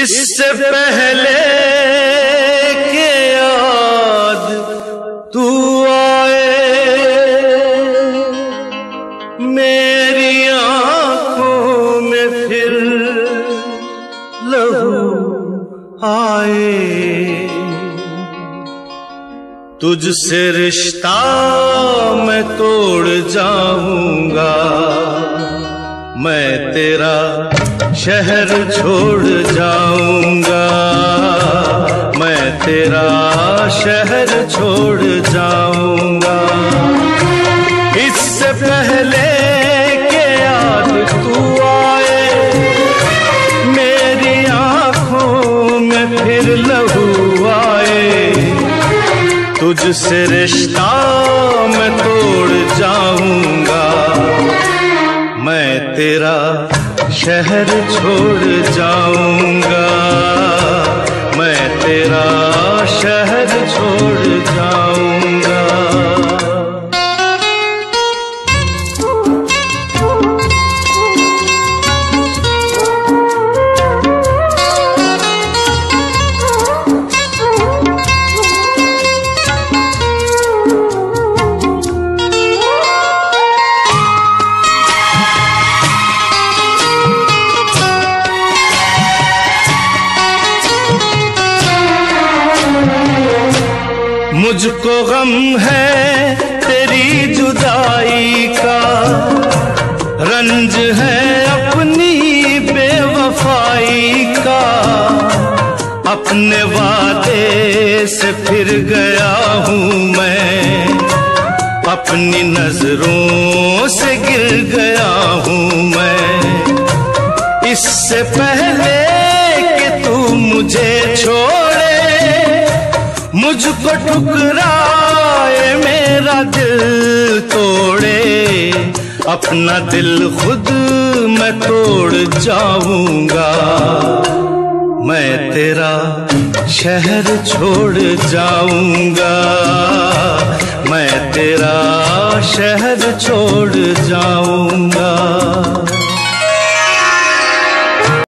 اس سے پہلے کہ یاد تو آئے، میری آنکھوں میں پھر لہو آئے۔ تجھ سے رشتہ میں توڑ تیرا شہر چھوڑ جاؤں گا میں تیرا شہر چھوڑ جاؤں گا اس سے پہلے کہ یاد تو آئے، میری آنکھوں میں پھر لہو آئے۔ تجھ سے رشتہ میں توڑ جاؤں گا تیرا شہر چھوڑ جاؤں گا میں تیرا شہر چھوڑ مجھ کو غم ہے تیری جدائی کا۔ رنج ہے اپنی بے وفائی کا۔ اپنے وعدے سے پھر گیا ہوں میں۔ اپنی نظروں سے گر گیا ہوں میں۔ اس سے پہلے کہ تو مجھے چھوڑے مجھ کو ٹکرائے میرا دل توڑے۔ اپنا دل خود میں توڑ جاؤں گا میں تیرا شہر چھوڑ جاؤں گا میں تیرا شہر چھوڑ جاؤں گا